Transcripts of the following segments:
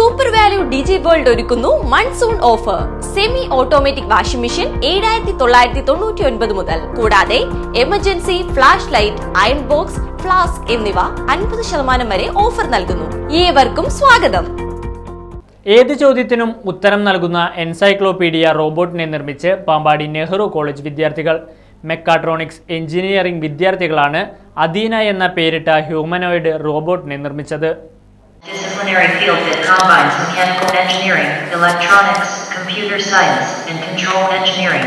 Super Value Digi World ഒരുക്കുന്നു monsoon offer semi automatic washing machine ഏഴായിരത്തി തൊള്ളായിരത്തി തൊണ്ണൂറ്റി ഒൻപത് മുതൽ. കൂടാതെ emergency flash light iron box flask എന്നിവ അൻപത് ശതമാനം വരെ ഓഫർ നൽകുന്നു. ഏവർക്കും സ്വാഗതം. ഏത് ചോദ്യത്തിനും ഉത്തരം നൽകുന്ന എൻസൈക്ലോപീഡിയ റോബോട്ടിനെ നിർമ്മിച്ച് പാമ്പാടി നെഹ്റു കോളേജ് വിദ്യാർത്ഥികൾ. മെക്കാട്രോണിക്സ് എഞ്ചിനീയറിംഗ് വിദ്യാർത്ഥികളാണ് അദീന എന്ന പേരിട്ട ഹ്യൂമനോയിഡ് റോബോട്ടിനെ നിർമ്മിച്ചത്. Disciplinary field that combines mechanical engineering, electronics, computer science, and control engineering.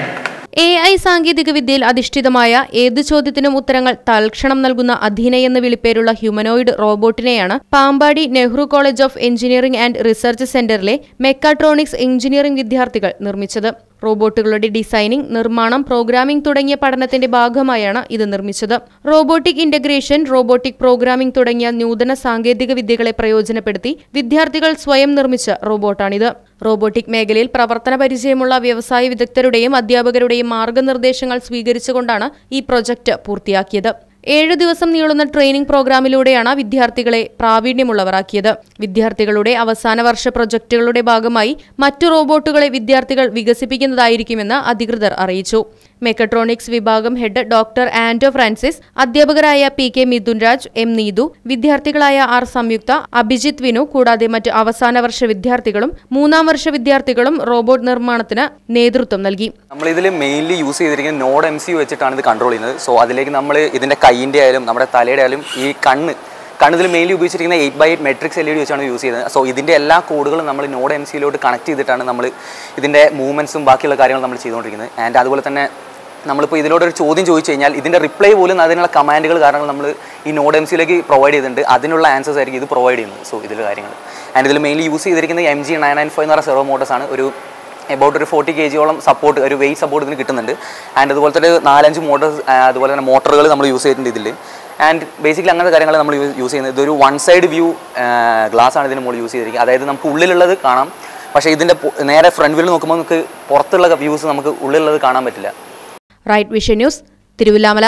A I സാങ്കേതിക വിദ്യയിൽ അധിഷ്ഠിതമായ ഏത് ചോദ്യത്തിനും ഉത്തരങ്ങൾ തൽക്ഷണം നൽകുന്ന അധീന എന്ന വിളിപ്പേരുള്ള humanoid റോബോട്ടിനെയാണ് Pampady Nehru college of engineering and research സെന്ററിലെ മെക്കാട്രോണിക്സ് എഞ്ചിനീയറിംഗ് വിദ്യാർത്ഥികൾ നിർമ്മിച്ചത് റോബോട്ടുകളുടെ ഡിസൈനിംഗ് നിർമ്മാണം പ്രോഗ്രാമിംഗ് തുടങ്ങിയ പഠനത്തിന്റെ ഭാഗമായാണ് ഇത് നിർമ്മിച്ചത്. റോബോട്ടിക് ഇന്റഗ്രേഷൻ റോബോട്ടിക് പ്രോഗ്രാമിംഗ് തുടങ്ങിയ നൂതന സാങ്കേതിക വിദ്യകളെ പ്രയോജനപ്പെടുത്തി വിദ്യാർത്ഥികൾ സ്വയം നിർമ്മിച്ച റോബോട്ടാണിത്. റോബോട്ടിക് മേഖലയിൽ പ്രവർത്തന പരിചയമുള്ള വ്യവസായ വിദഗ്ധരുടെയും അധ്യാപകരുടെയും മാർഗനിർദ്ദേശങ്ങൾ സ്വീകരിച്ചുകൊണ്ടാണ് ഈ പ്രൊജക്ട് പൂർത്തിയാക്കിയത്. ഏഴു ദിവസം നീളുന്ന ട്രെയിനിംഗ് പ്രോഗ്രാമിലൂടെയാണ് വിദ്യാർത്ഥികളെ പ്രാവീണ്യമുള്ളവരാക്കിയത്. വിദ്യാർത്ഥികളുടെ അവസാന വർഷ പ്രൊജക്ടുകളുടെ ഭാഗമായി മറ്റു റോബോട്ടുകളെ വിദ്യാർത്ഥികൾ വികസിപ്പിക്കുന്നതായിരിക്കുമെന്ന് അധികൃതർ അറിയിച്ചു. മെക്കട്രോണിക്സ് വിഭാഗം ഹെഡ് ഡോക്ടർ ആന്റോ ഫ്രാൻസിസ് അധ്യാപകരായ P K Mithun Raj M Neethu വിദ്യാർത്ഥികളായ R സംയുക്ത അഭിജിത് വിനു കൂടാതെ മറ്റ് അവസാന വർഷ വിദ്യാർത്ഥികളും മൂന്നാം വർഷ വിദ്യാർത്ഥികളും റോബോട്ട് നിർമ്മാണത്തിന് നേതൃത്വം നൽകി. നമ്മൾ ഇതിൽ മെയിൻലി യൂസ് ചെയ്തിരിക്കുന്ന നോഡ് എം സി വെച്ചിട്ടാണ് ഇത് കൺട്രോൾ ചെയ്യുന്നത്. സോ അതിലേക്ക് നമ്മൾ ഇതിന്റെ കൈയിന്റെ ആയാലും നമ്മുടെ തലയുടെ ആയാലും ഈ കണ്ണ് കണ്ണ് ഇതിൽ മെയിൻലി ഉപയോഗിച്ചിരിക്കുന്ന eight by eight matrix L E D വെച്ചാണ് യൂസ് ചെയ്യുന്നത്. സോ ഇതിന്റെ എല്ലാ കോഡുകളും നമ്മൾ നോഡ് എം സിയിലോട്ട് കണക്ട് ചെയ്തിട്ടാണ് നമ്മൾ ഇതിന്റെ മൂവ്മെന്റ്സും ബാക്കിയുള്ള കാര്യങ്ങളും നമ്മൾ ചെയ്തുകൊണ്ടിരിക്കുന്നത്. ആൻഡ് അതുപോലെ തന്നെ നമ്മളിപ്പോൾ ഇതിലോട്ട് ഒരു ചോദ്യം ചോദിച്ചു കഴിഞ്ഞാൽ ഇതിൻ്റെ റിപ്ലൈ പോലും അതിനുള്ള കമാൻഡുകൾ കാരണം നമ്മൾ ഈ നോഡ് എം സിയിലേക്ക് പ്രൊവൈഡ് ചെയ്തിട്ടുണ്ട് അതിനുള്ള ആൻസേഴ്സ് ആയിരിക്കും ഇത് പ്രൊവൈഡ് ചെയ്യുന്നത് സോ ഇതിൽ കാര്യങ്ങൾ ആൻഡ് ഇതിൽ മെയിൻലി യൂസ് ചെയ്തിരിക്കുന്നത് M G nine nine five എന്ന് പറയുന്ന സെർവോ മോട്ടോഴ്സ് ആണ് ഒരു എബൌട്ട് ഒരു ഫോർട്ടി കെ ജിയോളം സപ്പോർട്ട് ഒരു വെയിറ്റ് സപ്പോർട്ട് ഇതിന് കിട്ടുന്നുണ്ട് ആൻഡ് അതുപോലത്തെ ഒരു നാലഞ്ച് മോട്ടോഴ്സ് അതുപോലെ തന്നെ മോട്ടറുകൾ നമ്മൾ യൂസ് ചെയ്തിട്ടുണ്ട് ഇതിൽ ആൻഡ് ബേസിക്കലി അങ്ങനത്തെ കാര്യങ്ങൾ നമ്മൾ യൂസ് ചെയ്യുന്നത് ഇതൊരു വൺ സൈഡ് വ്യൂ ഗ്ലാസ് ആണ് ഇതിന് മുകളിൽ യൂസ് ചെയ്തിരിക്കുന്നത് അതായത് നമുക്ക് ഉള്ളിലുള്ളത് കാണാം പക്ഷേ ഇതിൻ്റെ പൊ- നേരെ ഫ്രണ്ട് വ്യൂ നോക്കുമ്പോൾ നമുക്ക് പുറത്തുള്ള വ്യൂസ് നമുക്ക് ഉള്ളിലുള്ളത് കാണാൻ പറ്റില്ല റൈറ്റ് വിഷൻ ന്യൂസ് തിരുവില്ലാമല.